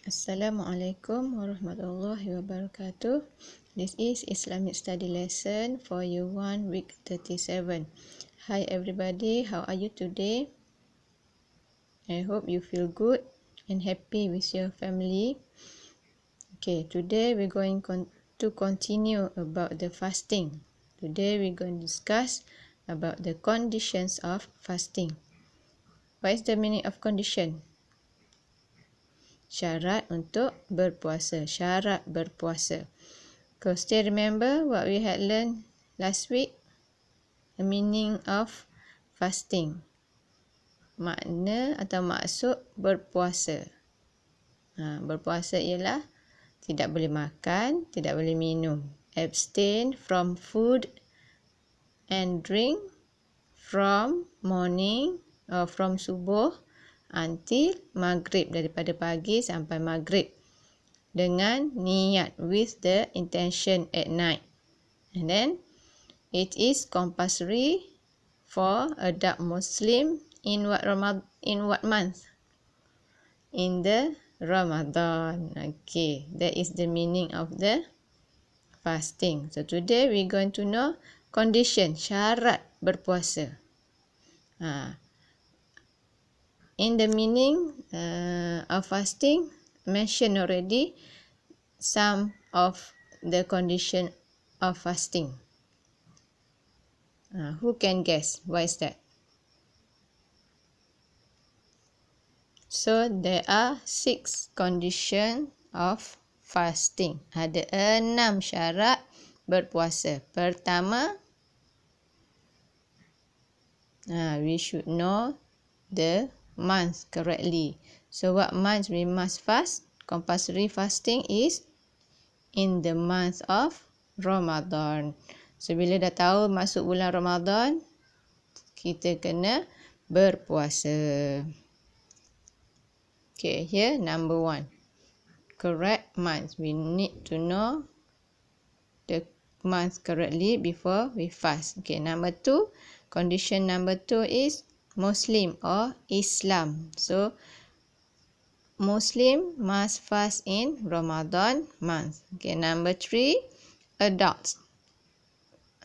Assalamualaikum warahmatullahi wabarakatuh. This is Islamic Study Lesson for Year 1 Week 37. Hi everybody, how are you today? I hope you feel good and happy with your family. Okay, today we're going con to continue about the fasting. Today we're going to discuss about the conditions of fasting. What is the meaning of condition? Syarat untuk berpuasa. Syarat berpuasa. Kau still remember what we had learned last week? The meaning of fasting. Makna atau maksud berpuasa. Ha, berpuasa ialah tidak boleh makan, tidak boleh minum. Abstain from food and drink from morning or from subuh until maghrib daripada pagi sampai maghrib dengan niat with the intention at night. And then it is compulsory for adult muslim in what ramad in what month? In the ramadan. Okay that is the meaning of the fasting. So today we going to know condition syarat berpuasa. Ha in the meaning uh, of fasting mentioned already some of the condition of fasting. Uh, who can guess why is that? So there are six condition of fasting. Ada enam syarat berpuasa. Pertama uh, we should know the month correctly. So what month we must fast? Compulsory fasting is in the month of Ramadan. So bila dah tahu masuk bulan Ramadan, kita kena berpuasa. Okay, here number one. Correct month. We need to know the month correctly before we fast. Okay, number two. Condition number two is Muslim or Islam. So, Muslim must fast in Ramadan month. Okay, number three, adults.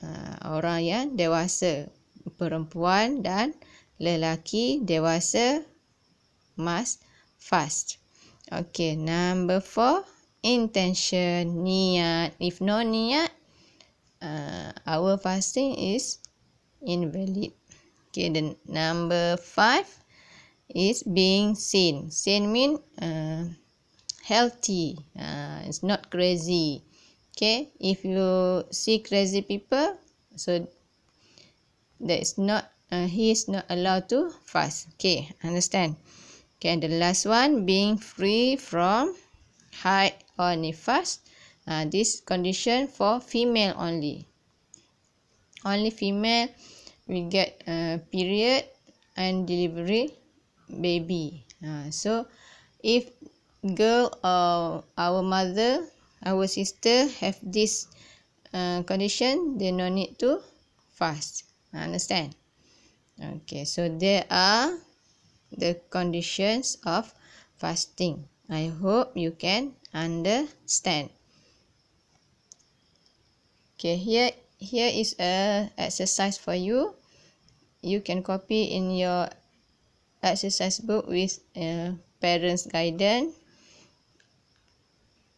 Uh, orang yang dewasa, perempuan dan lelaki dewasa must fast. Okay, number four, intention, niat. If no niat, uh, our fasting is invalid. Okay, the number five is being sane. Sane mean uh, healthy. Uh, it's not crazy. Okay, if you see crazy people, so that is not uh, he is not allowed to fast. Okay, understand? Okay, and the last one being free from height or nifas. Uh, this condition for female only. Only female we get a period and delivery baby. Uh, so if girl or our mother, our sister have this uh, condition, they no need to fast. Understand? Okay, so there are the conditions of fasting. I hope you can understand. Okay, here here is a exercise for you. You can copy in your exercise book with uh, parents guidance.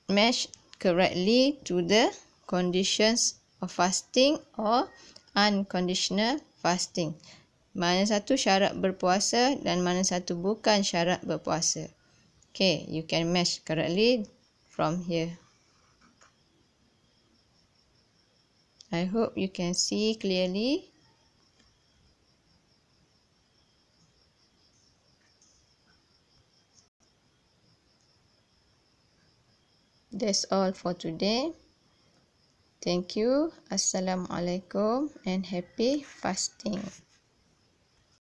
Match correctly to the conditions of fasting or unconditional fasting. Mana satu syarat berpuasa dan mana satu bukan syarat berpuasa. Okay you can match correctly from here I hope you can see clearly. That's all for today. Thank you. Assalamualaikum and happy fasting.